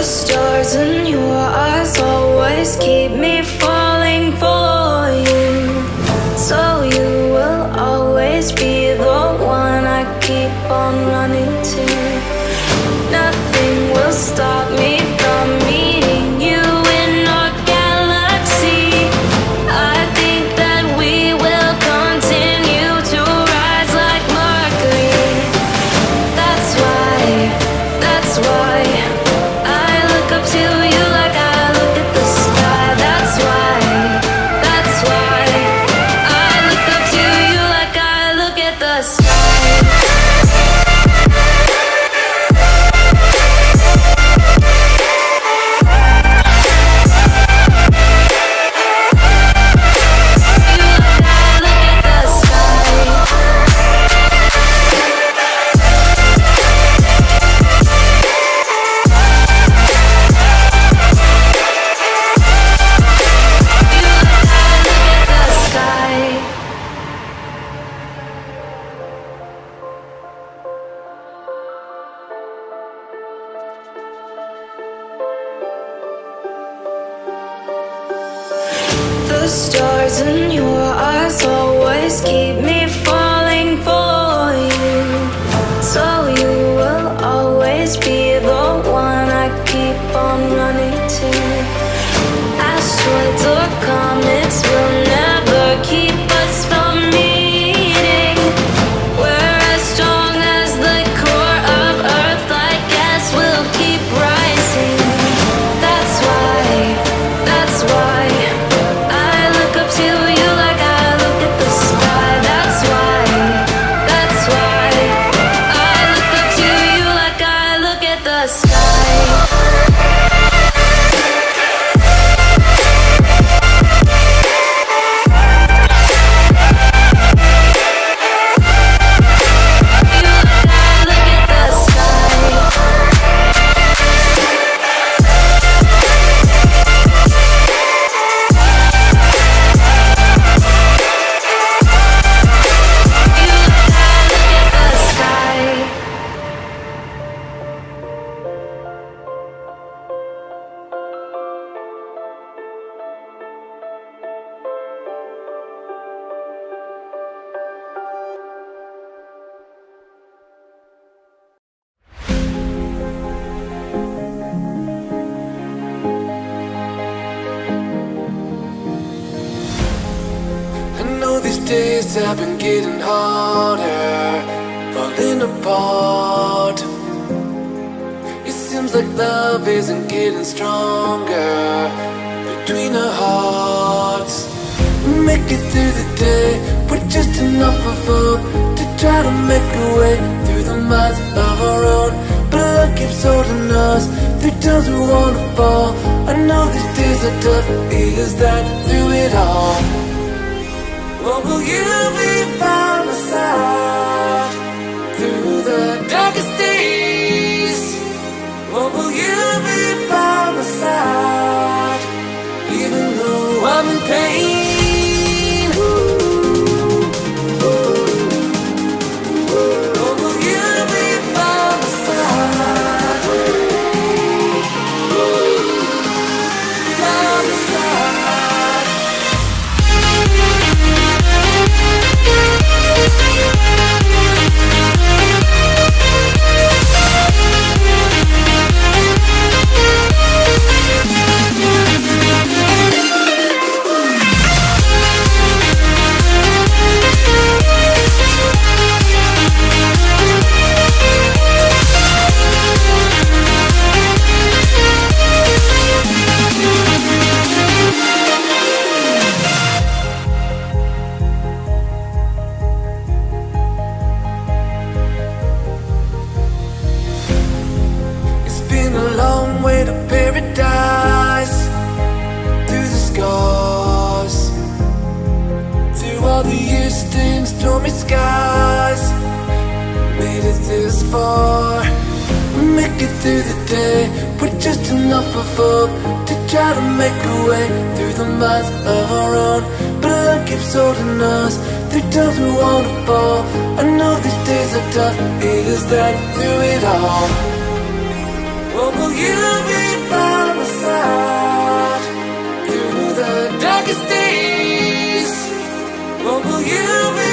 The stars in your eyes always keep me falling for you. So you will always be the one I keep on stars in your eyes always keep me days have been getting harder, falling apart. It seems like love isn't getting stronger between our hearts. We make it through the day with just enough of hope to try to make a way through the miles of our own. But love keeps holding us through times we wanna fall. I know these days are tough, is that through it all? What will you be by my side through the all the years stained stormy skies. Made it this far. Make it through the day. With just enough of hope To try to make a way Through the miles of our own. But love keeps holding us Through times we wanna fall. I know these days are tough. Is that through it all. Oh, will you be by my side? Through the darkest days? Oh, will you be